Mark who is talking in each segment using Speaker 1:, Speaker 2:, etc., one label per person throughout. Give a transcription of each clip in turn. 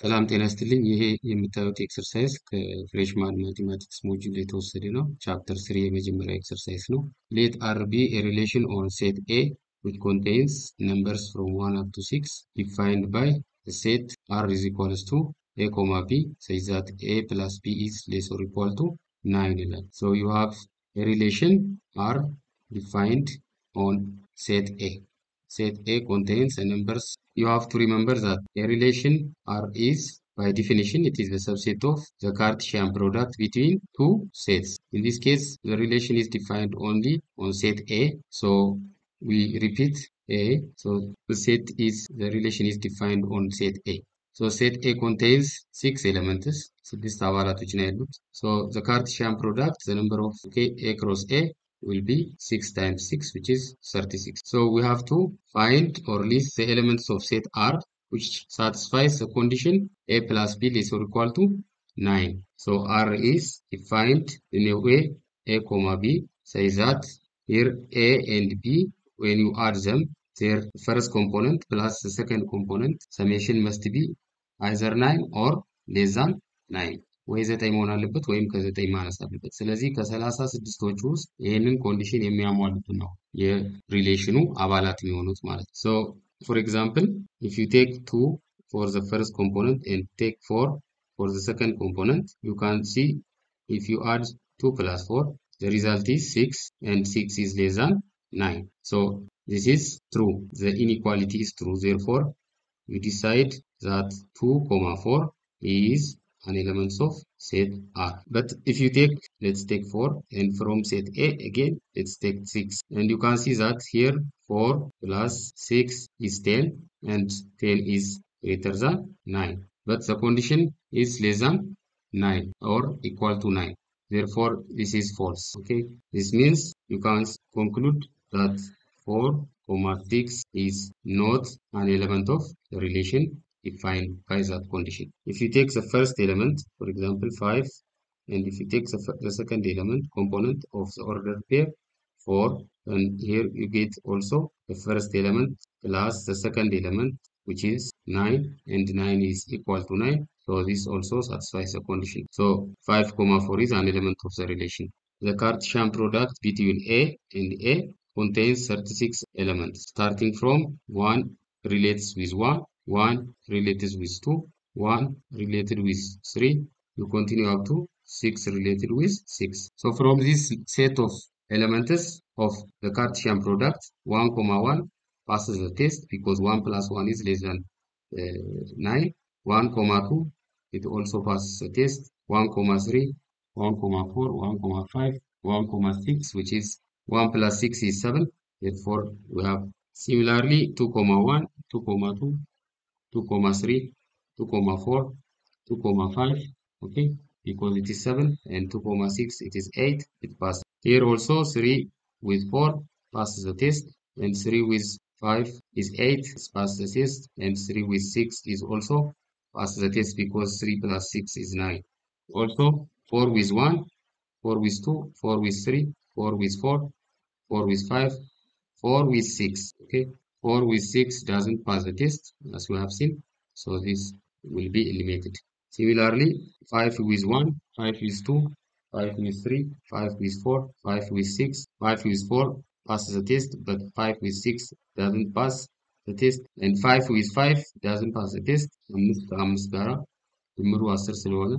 Speaker 1: ሰላም ጤና ይስጥልኝ። ይሄ የምታዩት ኤክሰርሳይዝ ከፍሬሽማን ማቴማቲክስ ሞጁል የተወሰደ ነው። ቻፕተር ስሪ የመጀመሪያ ኤክሰርሳይዝ ነው። ሌት አር ቢ ኤ ሪሌሽን ኦን ሴት ኤ ዊች ኮንቴንስ ነምበርስ ፍሮም ዋን አፕ ቱ ሲክስ ዲፋይንድ ባይ ሴት አር ኢዝ ኢኳልስ ቱ ኤ ኮማ ቢ ሰች ዛት ኤ ፕላስ ቢ ኢዝ ሌስ ኦር ኢኳል ቱ ናይን ይላል። ሶ ዩ ሃቭ ኤ ሪሌሽን አር ዲፋይንድ ኦን ሴት ኤ ሴት ኤ ኮንቴንስ ነምበርስ you have to remember that a relation R is by definition, it is the subset of the Cartesian product between two sets. In this case, the relation is defined only on set A. So we repeat A. So the set is the relation is defined on set A. So set A contains six elements. So this is So the Cartesian product, the number of K A cross A will be 6 times 6 which is 36. So we have to find or list the elements of set R which satisfies the condition A plus B is equal to 9. So R is defined in a way A comma B says that here A and B when you add them their first component plus the second component summation must be either 9 or less than 9. ወይ ዘጠኝ መሆን አለበት ወይም ከዘጠኝ ማነስ አለበት። ስለዚህ ከሰላሳ ስድስቶቹ ውስጥ ይህንን ኮንዲሽን የሚያሟሉትን ነው የሪሌሽኑ አባላት የሚሆኑት ማለት ነው። ሶ ፎር ኤግዛምፕል ኢፍ ዩ ቴክ ቱ ፎር ዘ ፈርስት ኮምፖነንት ኤንድ ቴክ ፎር ፎር ዘ ሰከንድ ኮምፖነንት ዩ ካን ሲ ኢፍ ዩ አድ ቱ ፕላስ ፎር ዘ ሪዛልት ኢዝ ሲክስ ኤንድ ሲክስ ኢዝ ሌስ ዛን ናይን ሶ ዚስ ኢዝ ትሩ ዘ ኢንኢኳሊቲ ኢዝ ትሩ ዜርፎር ዩ ዲሳይድ ዛት ቱ ኮማ ፎር ኢዝ an elements of set R. But if you take, let's take 4 and from set A again, let's take 6. And you can see that here 4 plus 6 is 10 and 10 is greater than 9. But the condition is less than 9 or equal to 9. Therefore, this is false. Okay. This means you can conclude that 4 comma 6 is not an element of the relation by that condition. If you take the first element, for example 5, and if you take the, the second element component of the ordered pair 4, and here you get also the first element plus the second element which is 9 and 9 is equal to 9 so this also satisfies the condition. So 5 comma 4 is an element of the relation. The Cartesian product between a and a contains 36 elements starting from 1 relates with 1 1 related with 2, 1 related with 3, you continue up to 6 related with 6. So from this set of elements of the Cartesian product, 1 comma 1 passes the test because 1 plus 1 is less than uh, 9, 1 comma 2 it also passes the test, 1 comma 3, 1 comma 4, 1 comma 5, 1 comma 6 which is 1 plus 6 is 7, therefore we have similarly 2 comma 1, 2 comma 2, 2 comma 3 2 comma 4 2 comma 5 okay? Because it is 7 and 2 comma 6 it is 8 it passes. Here also 3 with 4 passes the test and 3 with 5 is 8 it passes the test and 3 with 6 is also passes the test because 3 plus 6 is 9 also 4 with 1 4 with 2 4 with 3 4 with 4 4 with 5 4 with 6 okay 4 with 6 doesn't pass the test as we have seen so this will be eliminated similarly 5 with 1 5 with 2 5 with 3 5 with 4 5 with 6 5 with 4 passes the test but 5 with 6 doesn't pass the test and 5 with 5 doesn't pass the test አምስት ከአምስት ጋራ ድምሩ 10 ስለሆነ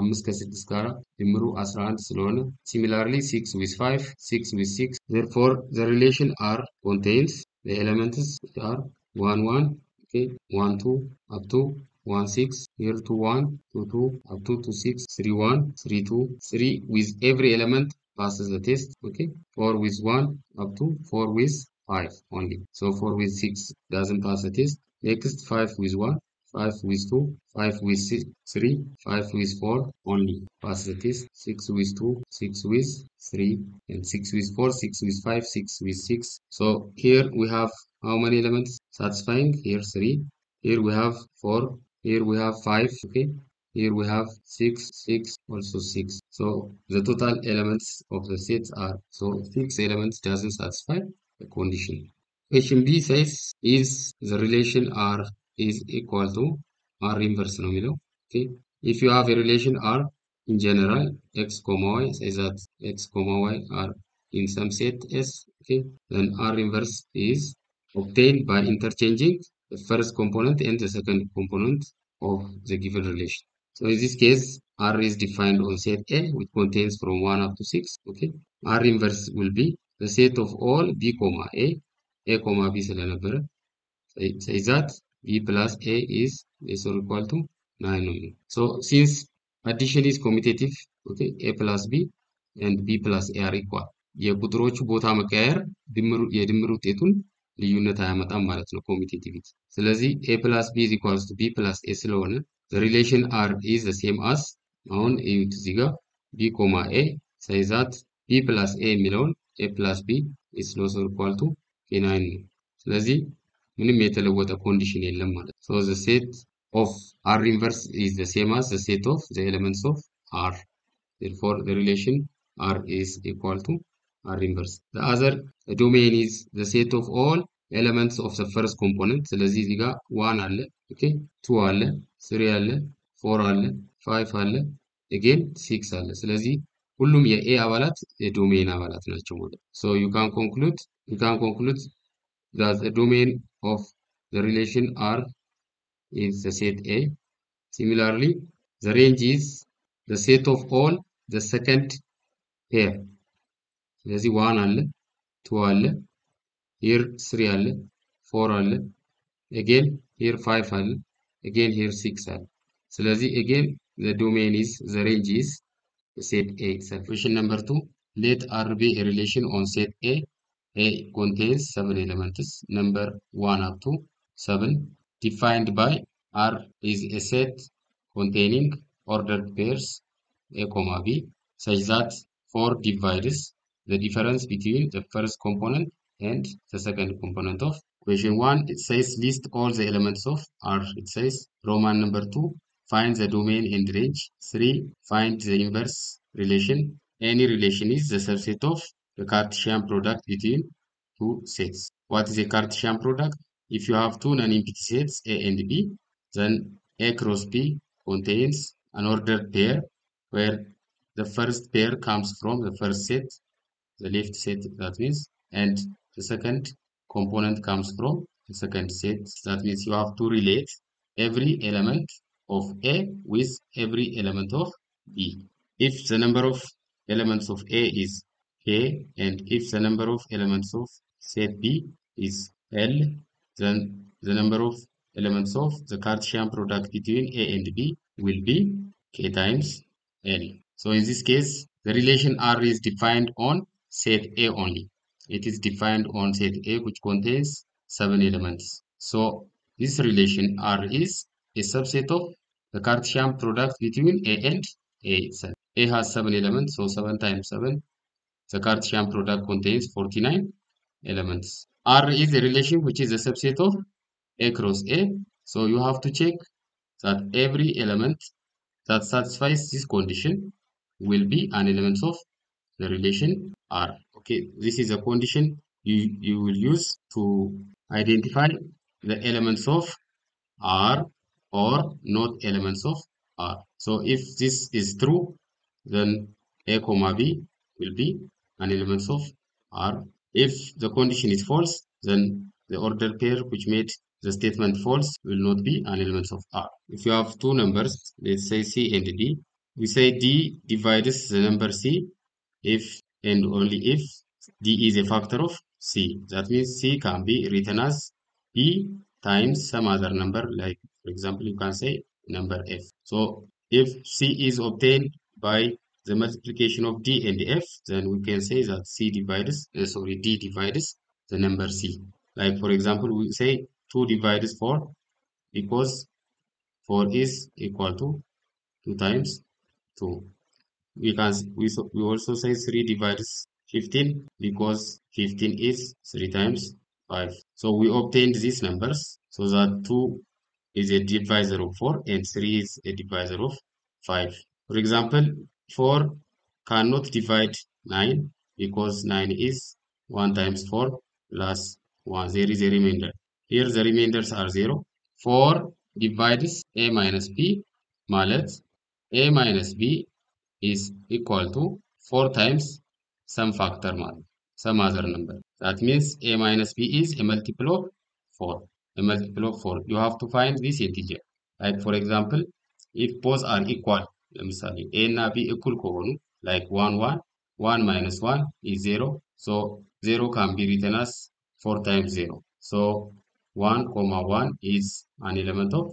Speaker 1: አምስት ከስድስት ጋራ ድምሩ 11 ስለሆነ similarly 6 with 5 6 with 6 therefore the relation R contains the elements are 1 1 okay 1 2 up to 1 6 here to 1 2 2 up to 2 6 3 1 3 2 3 with every element passes the test okay? 4 with 1 up to 4 with 5 only. So 4 with 6 doesn't pass the test. Next 5 with 1 5 with 2 5 with six, 3 5 with 4 only. Pass the test 6 with 2 6 with 3 and 6 with 4 6 with 5 6 with 6 so here we have how many elements? Satisfying here 3 here we have 4 here we have 5 okay? Here we have 6 6 also 6 so the total elements of the sets are so 6 elements doesn't satisfy the condition. Question b says is the relation r is equal to አር ኢንቨርስ ነው የሚለው ኦኬ ኢፍ ዩ ሃቭ ሪሌሽን አር ኢን ጀነራል ኤክስ ኮማ ዋይ ሳይዛት ኤክስ ኮማ ዋይ አር in some set S, okay, then R inverse is obtained by interchanging the first component and the second component of the given relation. So in this case, R is defined on set A, which contains from 1 up to 6, okay. R inverse will be the set of all B comma A, A comma B ስለነበረ say that B plus A is less equal to 9 only. So since addition is commutative, okay, A plus B and B plus A are equal. የቁጥሮቹ ቦታ መቀየር የድምር ውጤቱን ልዩነት አያመጣም ማለት ነው ኮሚቴቲቪቲ። ስለዚህ ኤ ፕላስ ቢ ኢኳልስ ቢ ፕላስ ኤ ስለሆነ ሪሌሽን አር ኢዝ ሴም አስ አሁን እዩት እዚህ ጋር ቢ ኮማ ኤ ሳይዛት ቢ ፕላስ ኤ የሚለውን ኤ ፕላስ ቢ ኢዝ ሎስ ኢኳል ቱ ናይን ነው። ስለዚህ ምንም የተለወጠ ኮንዲሽን የለም ማለት ነው። ዘ ሴት ኦፍ አር ኢንቨርስ ኢዝ ዘ ሴም አዝ ዘ ሴት ኦፍ ዘ ኤሌመንትስ ኦፍ አር ፎር ዘ ሪሌሽን አር ኢዝ ኢኳል ቱ አር ኢንቨርስ። ዘ አዘር ዶሜን ኢዝ ዘ ሴት ኦፍ ኦል ኤሌመንትስ ኦፍ ዘ ፈርስት ኮምፖነንት። ስለዚህ እዚህ ጋር ዋን አለ፣ ቱ አለ፣ ስሪ አለ፣ ፎር አለ፣ ፋይቭ አለ፣ ኤጌን ሲክስ አለ። ስለዚህ ሁሉም የኤ አባላት የዶሜን አባላት ናቸው ማለት ነው። ሶ ዩ ካን ኮንክሉድ ዩ ካን ኮንክሉድ that the domain of the relation R is the set A. Similarly, the range is the set of all the second pair. ስለዚህ ዋን አለ ቱ አለ ሂር ስሪ አለ ፎር አለ ኤጌን ሂር ፋይቭ አለ ኤጌን ሂር ሲክስ አለ ስለዚህ ኤጌን the domain is the range is set A itself. Question number two. Let R be a relation on set A. a contains seven elements. Number one up to seven. Defined by R is a set containing ordered pairs A comma B such that four divides the difference between the first component and the second component of question 1 it says list all the elements of r it says roman number 2 find the domain and range 3 find the inverse relation any relation is the subset of the cartesian product between two sets. What is a cartesian product? If you have two non-empty sets a and b then a cross b contains an ordered pair where the first pair comes from the first set the left set that means and the second component comes from the second set. That means you have to relate every element of a with every element of b. If the number of elements of a is a and if the number of elements of set b is l then the number of elements of the cartesian product between a and b will be k times l so in this case the relation r is defined on set A only. It is defined on set A which contains seven elements. So this relation R is a subset of the Cartesian product between A and A itself. A has seven elements, so seven times seven. The Cartesian product contains 49 elements. R is a relation which is a subset of A cross A. So you have to check that every element that satisfies this condition will be an element of the relation R. Okay, this is a condition you, you will use to identify the elements of R or not elements of R. So if this is true, then A comma B will be an element of R. If the condition is false, then the ordered pair which made the statement false will not be an element of R. If you have two numbers, let's say C and D, we say D divides the number C if and only if D is a factor of C. That means C can be written as B times some other number, like for example, you can say number F. So if C is obtained by the multiplication of D and F, then we can say that C divides, uh, sorry, D divides the number C. Like for example, we say 2 divides 4 because 4 is equal to 2 times 2 we can we, we also say 3 divides 15 because 15 is 3 times 5 so we obtained these numbers so that 2 is a divisor of 4 and 3 is a divisor of 5 for example 4 cannot divide 9 because 9 is 1 times 4 plus 1 there is a remainder here the remainders are 0 4 divides a minus b ማለት a minus b is equal to 4 times some factor ማለት some other number that means a minus b is a multiple of 4 a multiple of 4 you have to find this integer like for example if both are equal ለምሳሌ a እና b እኩል ከሆኑ like 1 1 1 minus 1 is 0 so 0 can be written as 4 times 0 so 1 comma 1 is an element of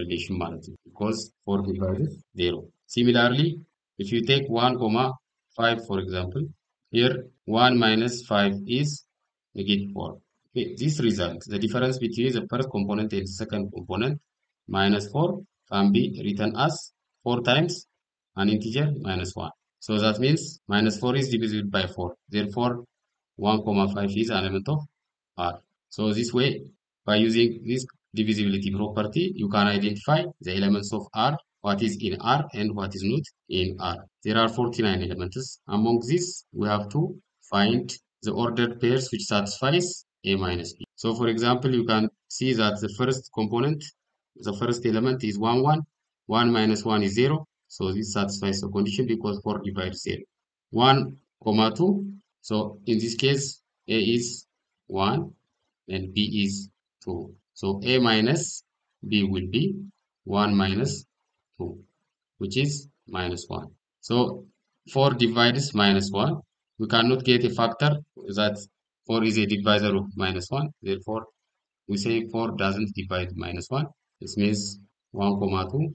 Speaker 1: relation ማለት ነው because 4 divided 0 similarly if you take 1 comma 5 for example here 1 minus 5 is negative 4 okay, this result the difference between the first component and the second component minus 4 can be written as 4 times an integer minus 1 so that means minus 4 is divisible by 4 therefore 1 comma 5 is an element of r so this way by using this divisibility property you can identify the elements of r what is in R and what is not in R. There are 49 elements. Among these, we have to find the ordered pairs which satisfies A minus B. So for example, you can see that the first component, the first element is 1, 1. 1 minus 1 is 0. So this satisfies the condition because 4 divides 0. 1, comma 2. So in this case, A is 1 and B is 2. So A minus B will be 1 minus 2 which is minus 1 so 4 divides minus 1 we cannot get a factor that 4 is a divisor of minus 1 therefore we say 4 doesn't divide minus 1 this means 1 comma 2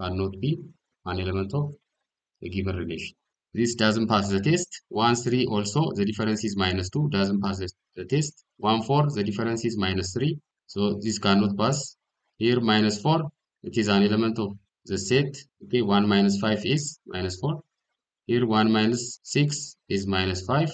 Speaker 1: cannot be an element of a given relation. This doesn't pass the test. 1 3 also the difference is minus 2 doesn't pass the test. 1 4 the difference is minus 3 so this cannot pass. Here minus 4 it is an element of the set. Okay 1 minus 5 is minus 4 here 1 minus 6 is minus 5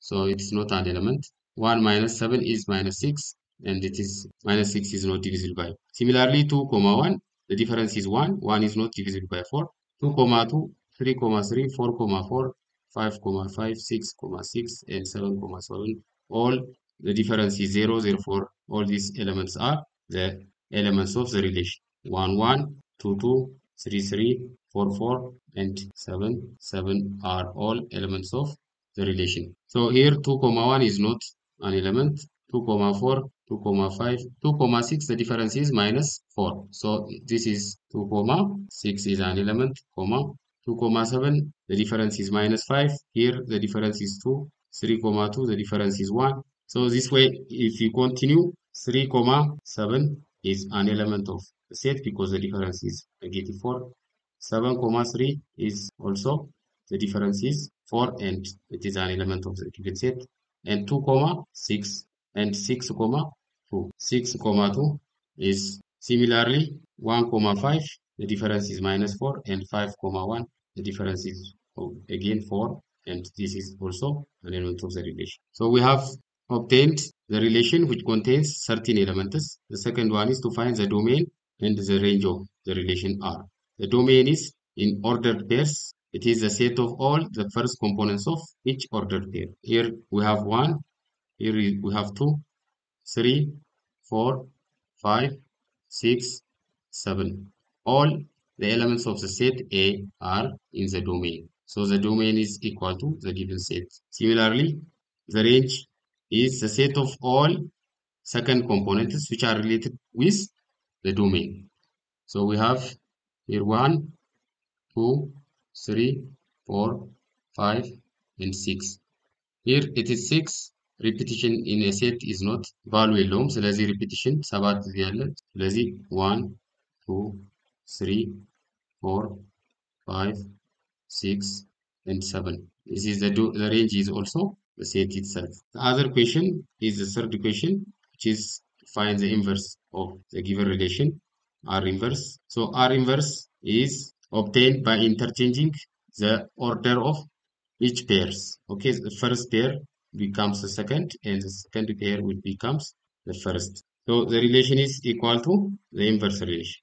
Speaker 1: so it's not an element. 1 minus 7 is minus 6 and it is minus 6 is not divisible by. Similarly 2 comma 1 the difference is 1 1 is not divisible by 4 2 comma 2 3 comma 3 4 comma 4 5 comma 5 6 comma 6 and 7 comma 7 all the difference is 0 therefore all these elements are the elements of the relation. 1 1 2 2 3 3 4 4 and 7 7 are all elements of the relation. So here 2 comma 1 is not an element. 2 comma 4 2 comma 5 2 comma 6 the difference is minus 4 so this is 2 comma 6 is an element comma 2 comma 7 the difference is minus 5 here the difference is 2 3 comma 2 the difference is 1 so this way if you continue 3 comma 7 is an element of the set because the difference is negative 4 7 comma 3 is also the difference is 4 and it is an element of the given set. And 2 comma 6 and 6 comma 2 6 comma 2 is similarly 1 comma 5 the difference is minus 4 and 5 comma 1 the difference is again 4 and this is also an element of the relation so we have obtained the relation which contains certain elements the second one is to find the domain and the range of the relation R. The domain is in ordered pairs. It is the set of all the first components of each ordered pair. Here we have 1, here we have 2, 3, 4, 5, 6, 7. All the elements of the set A are in the domain. So the domain is equal to the given set. Similarly, the range is the set of all second components which are related with the domain. So we have here 1, 2, 3, 4, 5, and 6. Here it is 6 Repetition in a set is not value የለውም። ስለዚህ repetition ሰባት ጊዜ አለ። ስለዚህ 1, 2, 3, 4, 5, 6, and 7. This is the, do the range is also the set itself. The other question is the third question, which is find the inverse of the given relation R inverse. So R inverse is obtained by interchanging the order of each pairs. Okay, the first pair becomes the second and the second pair will becomes the first. So the relation is equal to the inverse relation.